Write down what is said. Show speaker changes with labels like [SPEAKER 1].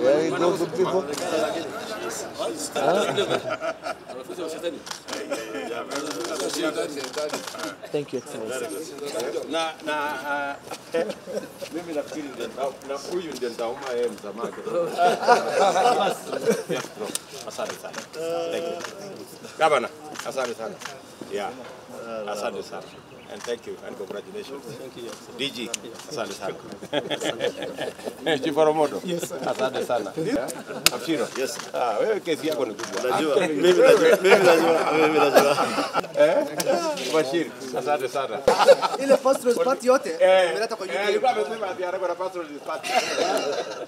[SPEAKER 1] Very good, good people. Thank you, Excellency.
[SPEAKER 2] na na ah, mimi nafikiri na huyu ndio nitauma yeye. Yes, bro. Asante sana. Thank you. Gavana, asante sana. Yeah. Asante sana. And thank you and congratulations. Thank you. DG, asante sana. Chief Oromoto. Yes. Asante sana. Afshiro. Yes. Ah, wewe kesi yako ni kubwa.
[SPEAKER 3] Najua. Mimi najua. Mimi najua. Mimi najua.
[SPEAKER 2] Eh? Bashir, asante sana.
[SPEAKER 4] ile first response yote
[SPEAKER 2] Eh,
[SPEAKER 4] kwa
[SPEAKER 2] eh, amesema ati anakwenda first dispatch.